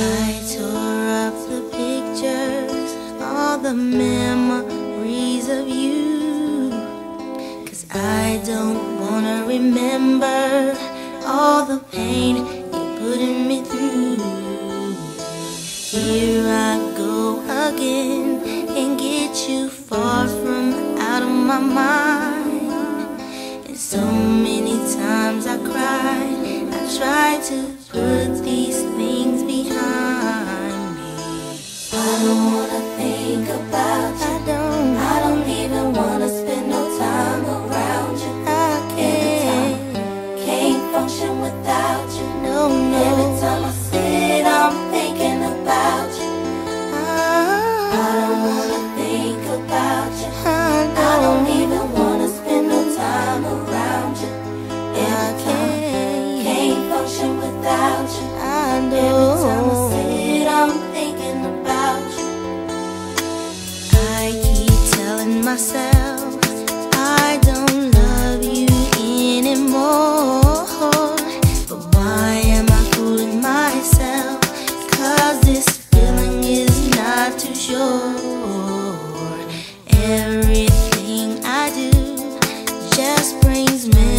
I tore up the pictures, all the memories of you. Cause I don't wanna remember all the pain you're putting me through. Here I go again and get you far from out of my mind. And so many times I cried, I tried to myself. I don't love you anymore. But why am I fooling this feeling is not too sure. Everything I do just brings me.